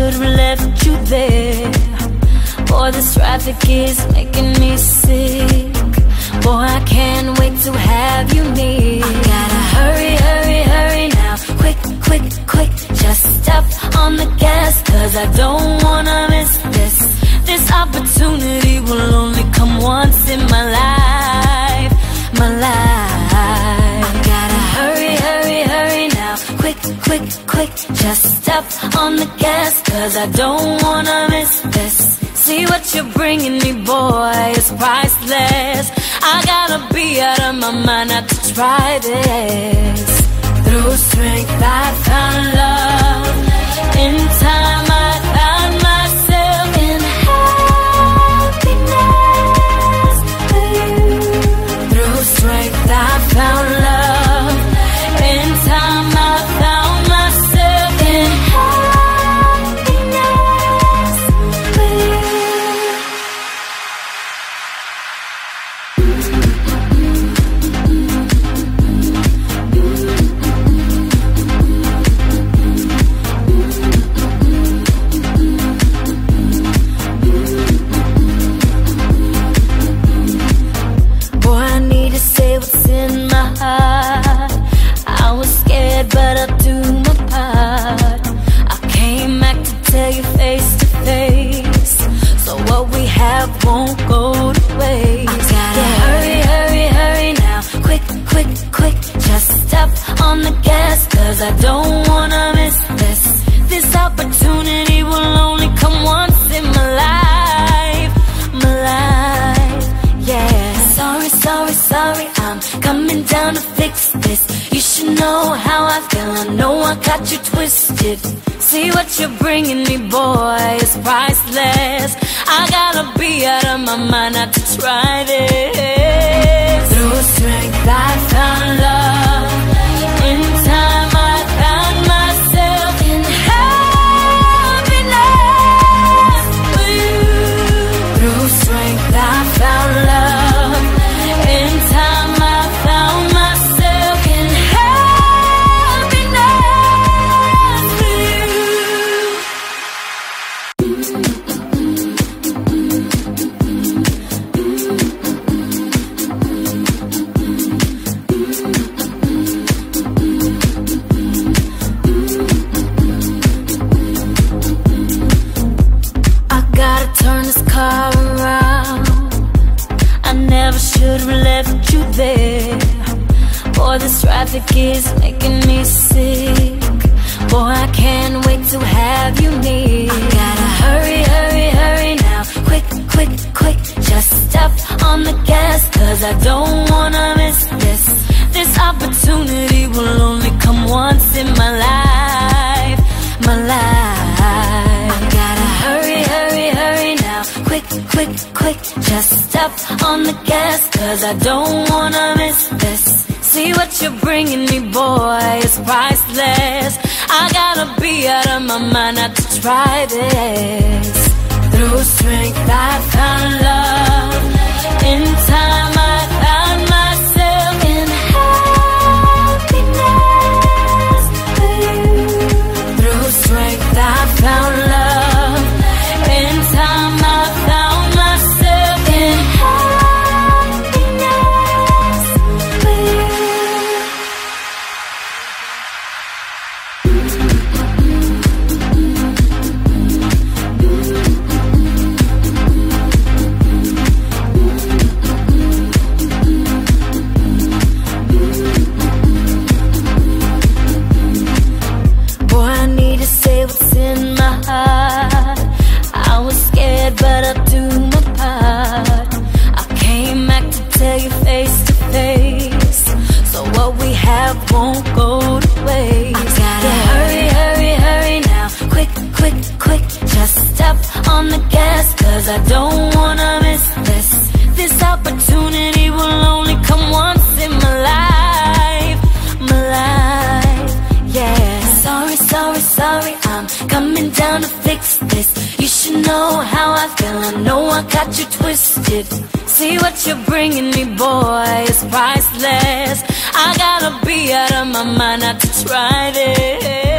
should've left you there. Boy, this traffic is making me sick. Boy, I can't wait to have you near. I gotta hurry, hurry, hurry now. Quick, quick, quick. Just step on the gas, cause I don't wanna quick. Just step on the gas, cause I don't wanna miss this. See what you're bringing me, boy, it's priceless. I gotta be out of my mind not to try this. Through strength, I found love. In time, I won't go to waste. I gotta hurry, hurry, hurry now. Quick, quick, quick. Just step on the gas, cause I don't wanna miss this. This opportunity will only come once in my life. My life, yeah. Sorry, sorry, sorry, I'm coming down to fix this. You should know how I feel, I know I got you twisted. See what you're bringing me, boy, it's priceless. I gotta be out of my mind not to try this. Through strength, I found love. Should have left you there. Boy, this traffic is making me sick. Boy, I can't wait to have you near. I gotta hurry, hurry, hurry now. Quick, quick, quick. Just step on the gas, cause I don't wanna miss this. This opportunity will only come once in my life. Quick. Just step on the gas, cause I don't wanna miss this. See what you're bringing me, boy, it's priceless. I gotta be out of my mind not to try this. Won't go to waste. I gotta hurry, hurry, hurry now. Quick, quick, quick. Just step on the gas, cause I don't wanna Sorry, I'm coming down to fix this. You should know how I feel, I know I got you twisted. See what you're bringing me, boy, it's priceless. I gotta be out of my mind not to try this.